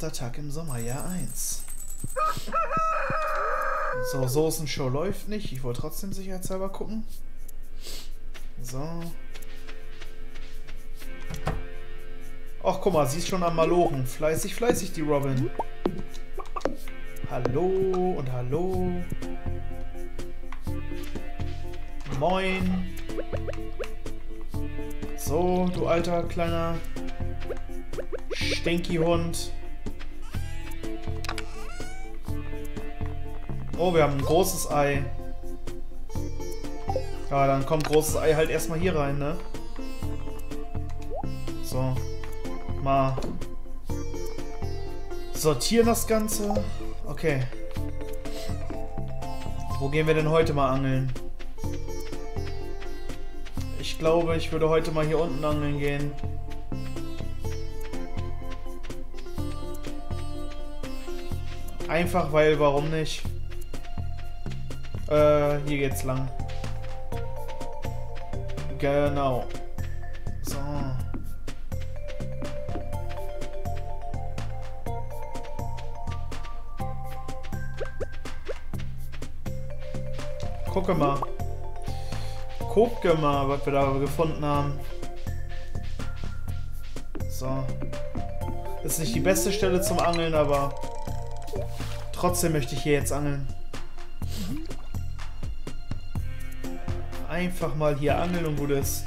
Achter Tag im Sommer, Jahr 1. So, Soßen-Show läuft nicht. Ich wollte trotzdem sicherheitshalber gucken. So. Ach, guck mal, sie ist schon am Malochen. Fleißig, fleißig, die Robin. Hallo und hallo. Moin. So, du alter kleiner Stinky-Hund. Oh, wir haben ein großes Ei. Ja, dann kommt großes Ei halt erstmal hier rein, ne? So. Mal sortieren das Ganze. Okay. Wo gehen wir denn heute mal angeln? Ich glaube, ich würde heute mal hier unten angeln gehen. Einfach weil, warum nicht? Äh, hier geht's lang. Genau. So. Gucke mal. Gucke mal, was wir da gefunden haben. So. Ist nicht die beste Stelle zum Angeln, aber trotzdem möchte ich hier jetzt angeln. Einfach mal hier angeln und gut ist.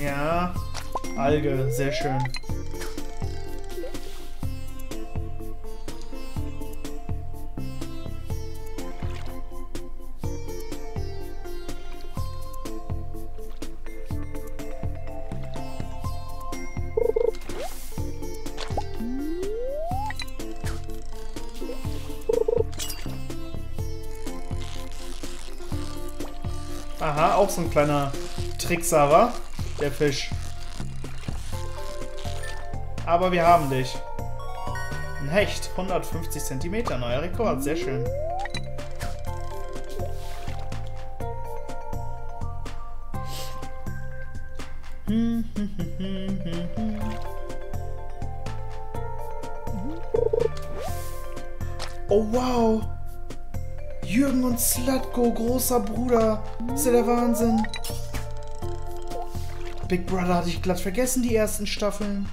Ja, Alge, sehr schön. So ein kleiner Trickser, wa? Der Fisch. Aber wir haben dich. Ein Hecht, 150 cm, neuer Rekord, sehr schön. Oh wow! Jürgen und Slatko, großer Bruder. ist ja der Wahnsinn. Big Brother hatte ich glatt vergessen, die ersten Staffeln.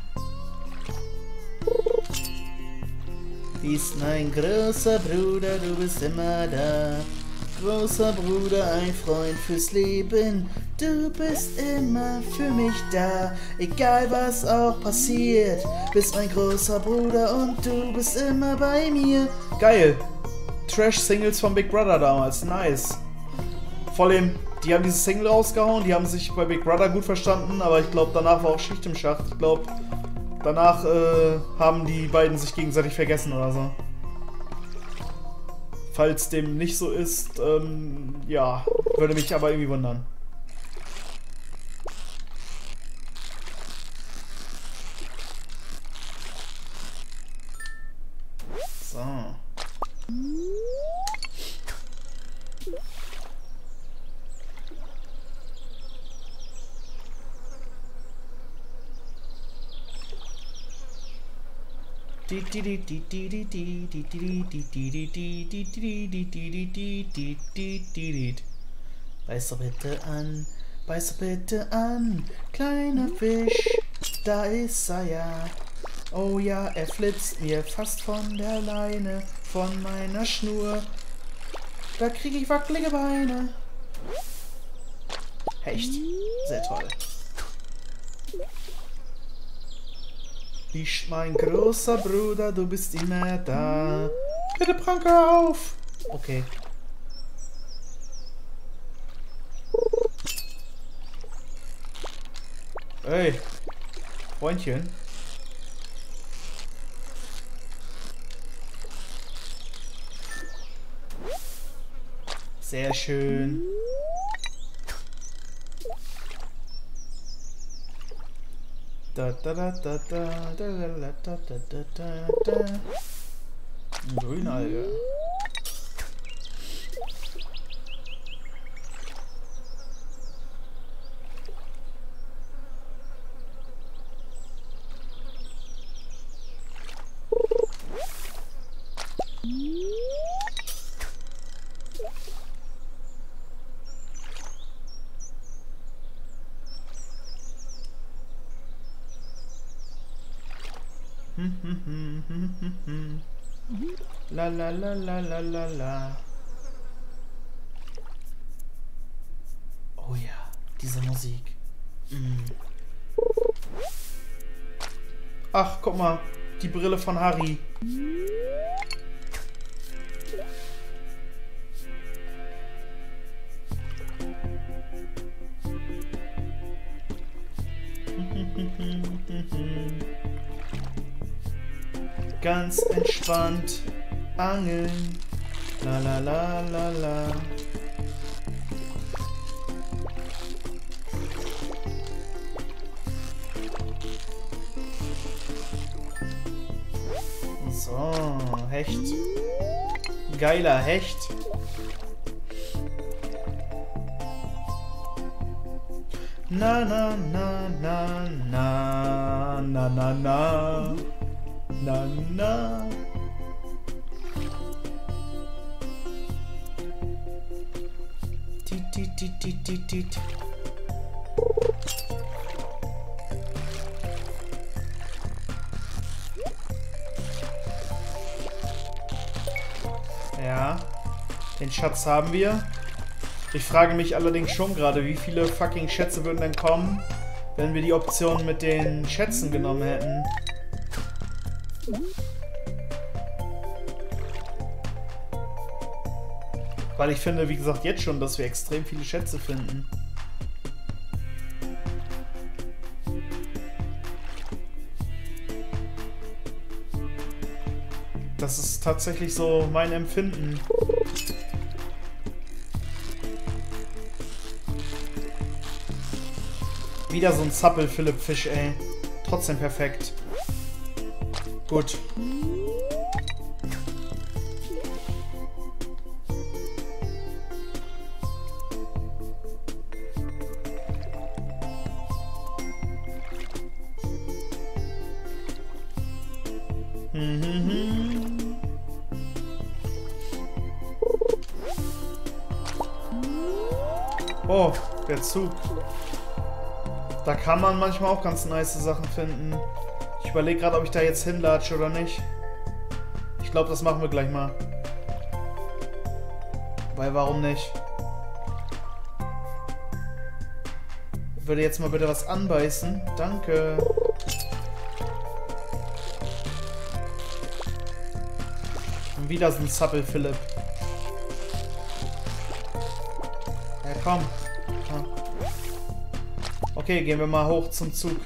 Bist mein großer Bruder, du bist immer da. Großer Bruder, ein Freund fürs Leben. Du bist immer für mich da. Egal was auch passiert. Bist mein großer Bruder und du bist immer bei mir. Geil. Trash-Singles von Big Brother damals. Nice. Vor allem, die haben diese Single rausgehauen, die haben sich bei Big Brother gut verstanden, aber ich glaube, danach war auch Schicht im Schacht. Ich glaube, danach äh, haben die beiden sich gegenseitig vergessen oder so. Falls dem nicht so ist, ähm, ja, würde mich aber irgendwie wundern. So. Beiß doch bitte an, beiß doch bitte an, kleiner Fisch, da ist er ja. Oh ja, er flitzt mir fast von der Leine, von meiner Schnur. Da krieg ich wackelige Beine. Hecht, sehr toll. Ich, mein großer Bruder, du bist immer da. Bitte pranke auf. Okay. Ey, Freundchen. Sehr schön. Grünalge. La la la la la la la. Oh ja, diese Musik. Mm. Ach, guck mal, die Brille von Harry. Ganz entspannt angeln. La la la la la. So, Hecht. Geiler Hecht. Na na na na na na na na na na Tit tit tit tit tit Ja, den Schatz haben wir. Ich frage mich allerdings schon gerade, wie viele fucking Schätze würden denn kommen, wenn wir die Option mit den Schätzen genommen hätten. Weil ich finde, wie gesagt, jetzt schon, dass wir extrem viele Schätze finden. Das ist tatsächlich so mein Empfinden. Wieder so ein Zappel-Philipp-Fisch, ey. Trotzdem perfekt. Gut. Mhm. Oh, der Zug. Da kann man manchmal auch ganz nice Sachen finden. Ich überlege gerade, ob ich da jetzt hinlatsche oder nicht. Ich glaube, das machen wir gleich mal. Weil warum nicht? Ich würde jetzt mal bitte was anbeißen. Danke. Und wieder so ein Zappel, Philipp. Ja, komm. Okay, gehen wir mal hoch zum Zug.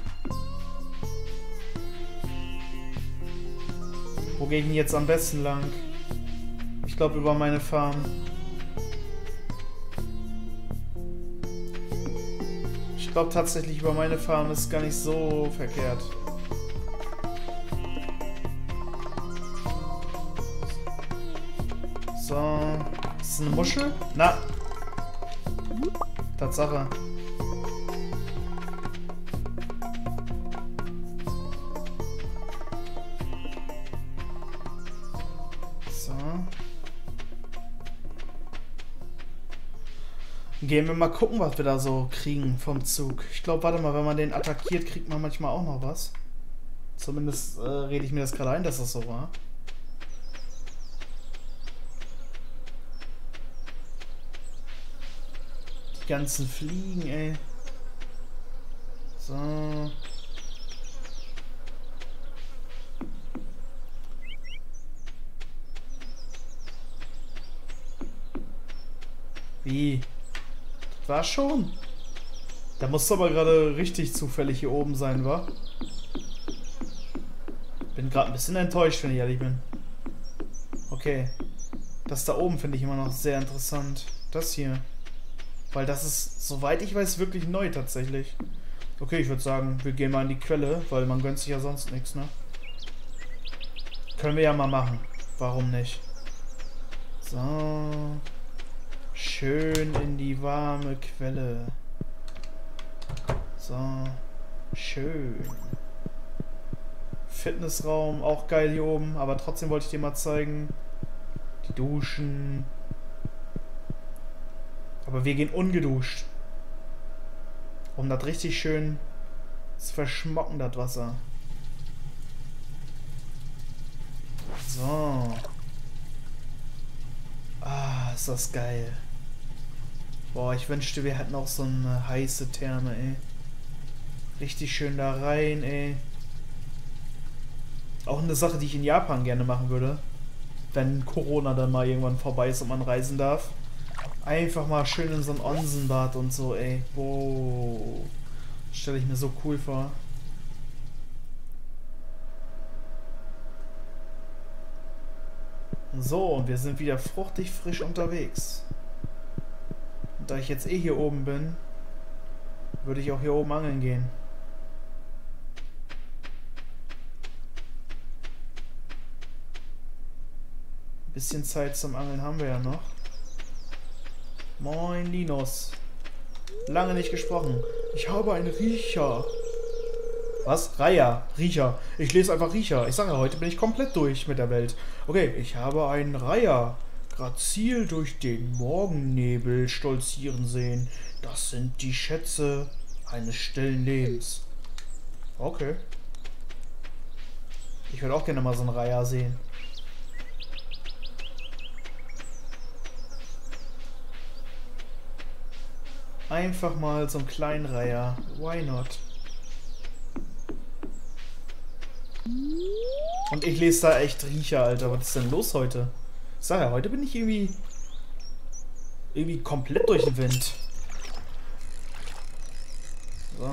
Gehe ich denn jetzt am besten lang? Ich glaube über meine Farm. Ich glaube tatsächlich über meine Farm ist gar nicht so verkehrt. So. Ist das eine Muschel? Na. Tatsache. Gehen wir mal gucken, was wir da so kriegen vom Zug. Ich glaube, warte mal, wenn man den attackiert, kriegt man manchmal auch noch was. Zumindest äh, rede ich mir das gerade ein, dass das so war. Die ganzen Fliegen, ey. So. Wie? War schon. Da muss aber gerade richtig zufällig hier oben sein, wa? Bin gerade ein bisschen enttäuscht, wenn ich ehrlich bin. Okay. Das da oben finde ich immer noch sehr interessant. Das hier. Weil das ist, soweit ich weiß, wirklich neu tatsächlich. Okay, ich würde sagen, wir gehen mal in die Quelle, weil man gönnt sich ja sonst nichts, ne? Können wir ja mal machen. Warum nicht? So. Schön in die warme Quelle. So. Schön. Fitnessraum, auch geil hier oben, aber trotzdem wollte ich dir mal zeigen, duschen. Aber wir gehen ungeduscht. Um das richtig schön zu verschmocken, das Wasser. So. Ah, ist das geil. Boah, ich wünschte, wir hätten auch so eine heiße Therme, ey. Richtig schön da rein, ey. Auch eine Sache, die ich in Japan gerne machen würde. Wenn Corona dann mal irgendwann vorbei ist und man reisen darf. Einfach mal schön in so ein Onsenbad und so, ey. Wow. Stelle ich mir so cool vor. So, und wir sind wieder fruchtig frisch unterwegs. Da ich jetzt eh hier oben bin, würde ich auch hier oben angeln gehen. Ein bisschen Zeit zum Angeln haben wir ja noch. Moin Linus. Lange nicht gesprochen. Ich habe einen Riecher. Was? Reiher. Riecher. Ich lese einfach Riecher. Ich sage, heute bin ich komplett durch mit der Welt. Okay, ich habe einen Reiher. Grazil durch den Morgennebel stolzieren sehen. Das sind die Schätze eines stillen Lebens. Okay. Ich würde auch gerne mal so einen Reiher sehen. Einfach mal so einen kleinen Reiher. Why not? Und ich lese da echt Riecher, Alter. Was ist denn los heute? Sag ja, heute bin ich irgendwie... Irgendwie komplett durch den Wind. So.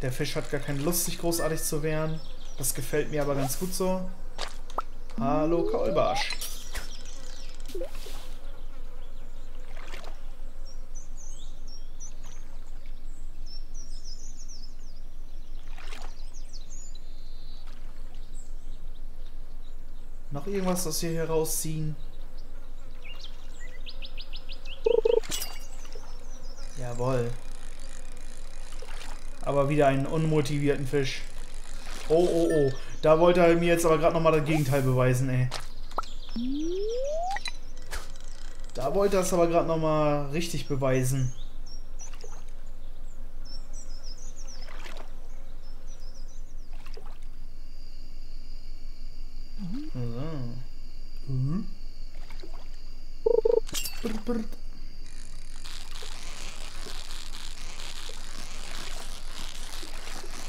Der Fisch hat gar keine Lust, sich großartig zu wehren. Das gefällt mir aber ganz gut so. Hallo, Kaulbarsch. Noch irgendwas, das wir hier rausziehen? Jawohl. Aber wieder einen unmotivierten Fisch. Oh, oh, oh. Da wollte er mir jetzt aber gerade nochmal das Gegenteil beweisen, ey. Da wollte er es aber gerade nochmal richtig beweisen.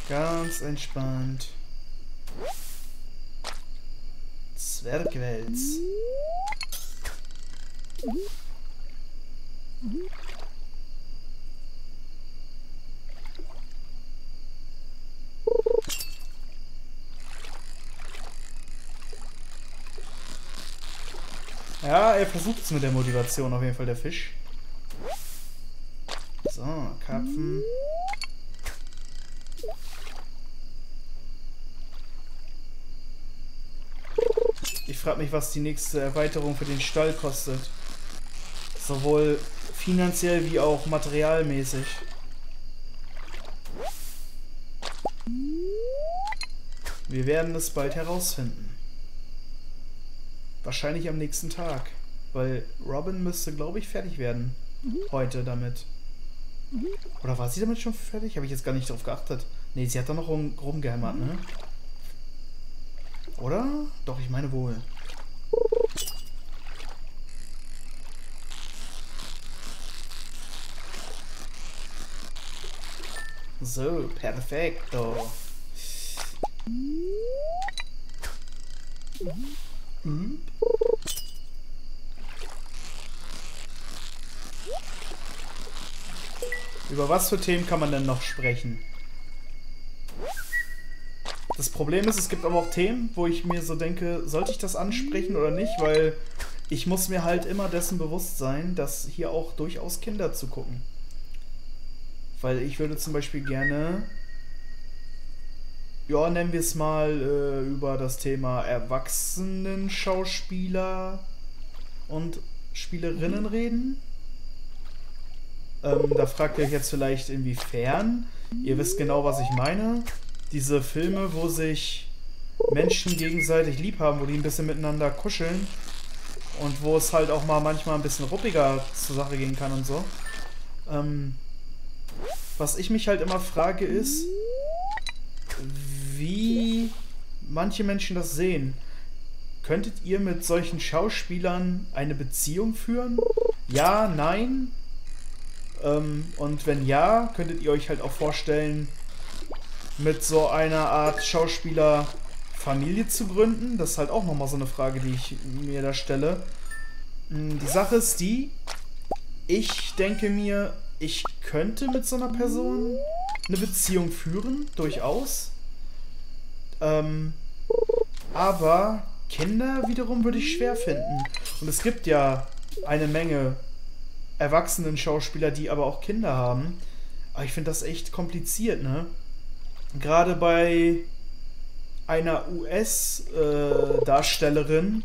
Ganz entspannt. Zwergwels. Ja, er versucht es mit der Motivation auf jeden Fall, der Fisch. So, Karpfen. Ich frage mich, was die nächste Erweiterung für den Stall kostet. Sowohl finanziell wie auch materialmäßig. Wir werden es bald herausfinden. Wahrscheinlich am nächsten Tag. Weil Robin müsste, glaube ich, fertig werden. Heute damit. Oder war sie damit schon fertig? Habe ich jetzt gar nicht darauf geachtet. Ne, sie hat da noch rum, rumgehämmert, ne? Oder? Doch, ich meine wohl. So, perfekto. Mhm. Über was für Themen kann man denn noch sprechen? Das Problem ist, es gibt aber auch Themen, wo ich mir so denke, sollte ich das ansprechen oder nicht, weil ich muss mir halt immer dessen bewusst sein, dass hier auch durchaus Kinder zugucken. Weil ich würde zum Beispiel gerne ja, nennen wir es mal, äh, über das Thema Erwachsenen-Schauspieler und Spielerinnen reden. Ähm, da fragt ihr euch jetzt vielleicht inwiefern. Ihr wisst genau, was ich meine. Diese Filme, wo sich Menschen gegenseitig lieb haben, wo die ein bisschen miteinander kuscheln und wo es halt auch mal manchmal ein bisschen ruppiger zur Sache gehen kann und so. Ähm, was ich mich halt immer frage ist, wie manche Menschen das sehen. Könntet ihr mit solchen Schauspielern eine Beziehung führen? Ja, nein? Ähm, und wenn ja, könntet ihr euch halt auch vorstellen, mit so einer Art Schauspieler Familie zu gründen? Das ist halt auch nochmal so eine Frage, die ich mir da stelle. Hm, die Sache ist die, ich denke mir, ich könnte mit so einer Person eine Beziehung führen, durchaus. Ähm, aber Kinder wiederum würde ich schwer finden. Und es gibt ja eine Menge erwachsenen Schauspieler, die aber auch Kinder haben. Aber ich finde das echt kompliziert, ne? Gerade bei einer US-Darstellerin, äh,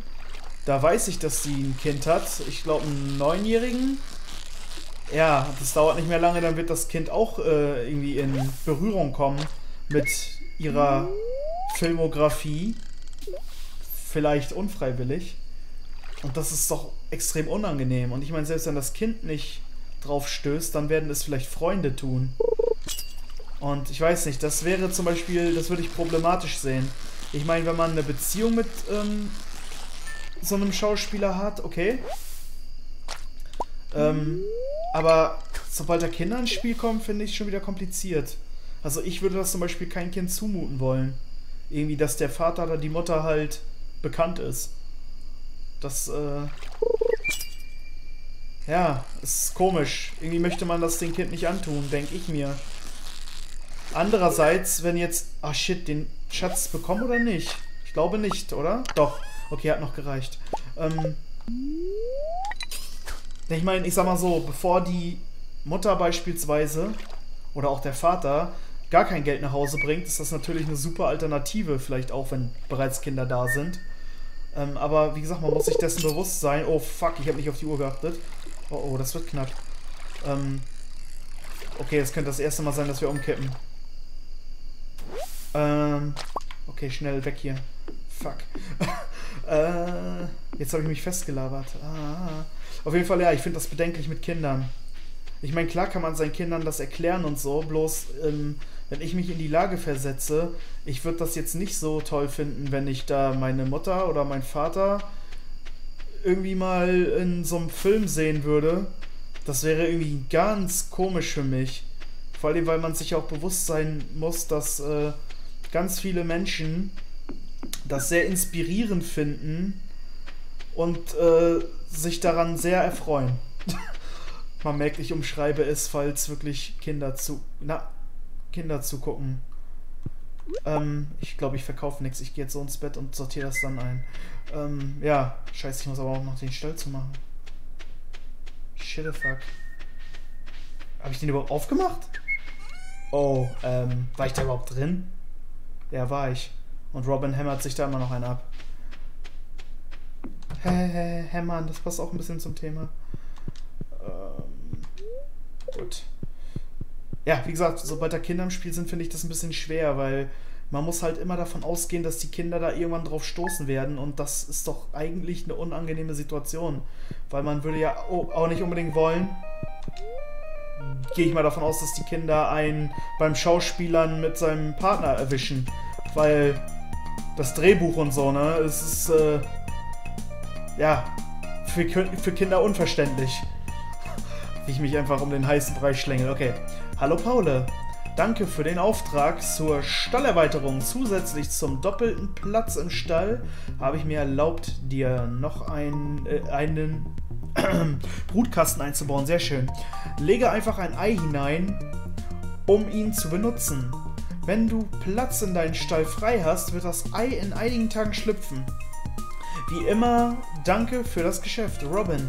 da weiß ich, dass sie ein Kind hat. Ich glaube, einen Neunjährigen. Ja, das dauert nicht mehr lange, dann wird das Kind auch äh, irgendwie in Berührung kommen mit ihrer Filmografie. Vielleicht unfreiwillig. Und das ist doch extrem unangenehm. Und ich meine, selbst wenn das Kind nicht drauf stößt, dann werden es vielleicht Freunde tun. Und ich weiß nicht, das wäre zum Beispiel, das würde ich problematisch sehen. Ich meine, wenn man eine Beziehung mit ähm, so einem Schauspieler hat, okay. Ähm, aber sobald da Kinder ins Spiel kommen, finde ich es schon wieder kompliziert. Also ich würde das zum Beispiel kein Kind zumuten wollen. Irgendwie, dass der Vater oder die Mutter halt bekannt ist. Das, äh... Ja, ist komisch. Irgendwie möchte man das dem Kind nicht antun, denke ich mir. Andererseits, wenn jetzt... Ach shit, den Schatz bekommen oder nicht? Ich glaube nicht, oder? Doch. Okay, hat noch gereicht. Ähm... Ich meine, ich sag mal so, bevor die Mutter beispielsweise oder auch der Vater gar kein Geld nach Hause bringt, ist das natürlich eine super Alternative, vielleicht auch, wenn bereits Kinder da sind. Ähm, aber wie gesagt, man muss sich dessen bewusst sein. Oh fuck, ich habe nicht auf die Uhr geachtet. Oh oh, das wird knapp. Ähm, okay, es könnte das erste Mal sein, dass wir umkippen. Ähm, okay, schnell weg hier. Fuck. äh, jetzt habe ich mich festgelabert. Ah, auf jeden Fall, ja, ich finde das bedenklich mit Kindern. Ich meine, klar kann man seinen Kindern das erklären und so, bloß ähm, wenn ich mich in die Lage versetze, ich würde das jetzt nicht so toll finden, wenn ich da meine Mutter oder mein Vater irgendwie mal in so einem Film sehen würde. Das wäre irgendwie ganz komisch für mich. Vor allem, weil man sich auch bewusst sein muss, dass äh, ganz viele Menschen das sehr inspirierend finden und äh, sich daran sehr erfreuen. man merkt, ich umschreibe es, falls wirklich Kinder zu. Na, Kinder zu gucken. Ähm, ich glaube, ich verkaufe nichts. Ich gehe jetzt so ins Bett und sortiere das dann ein. Ähm, ja, scheiße, ich muss aber auch noch den Stall zu machen. Shit the fuck. Habe ich den überhaupt aufgemacht? Oh, ähm, war ich da überhaupt drin? Ja, war ich. Und Robin hämmert sich da immer noch einen ab. Hä, hä, hämmern, das passt auch ein bisschen zum Thema. Ähm, gut ja, wie gesagt, sobald da Kinder im Spiel sind, finde ich das ein bisschen schwer, weil man muss halt immer davon ausgehen, dass die Kinder da irgendwann drauf stoßen werden und das ist doch eigentlich eine unangenehme Situation, weil man würde ja auch nicht unbedingt wollen, gehe ich mal davon aus, dass die Kinder einen beim Schauspielern mit seinem Partner erwischen, weil das Drehbuch und so, ne, es ist, äh, ja, für, für Kinder unverständlich. Wie ich mich einfach um den heißen Brei schlängel. Okay. Hallo Paule. Danke für den Auftrag zur Stallerweiterung. Zusätzlich zum doppelten Platz im Stall habe ich mir erlaubt, dir noch ein, äh, einen Brutkasten einzubauen. Sehr schön. Lege einfach ein Ei hinein, um ihn zu benutzen. Wenn du Platz in deinen Stall frei hast, wird das Ei in einigen Tagen schlüpfen. Wie immer, danke für das Geschäft, Robin.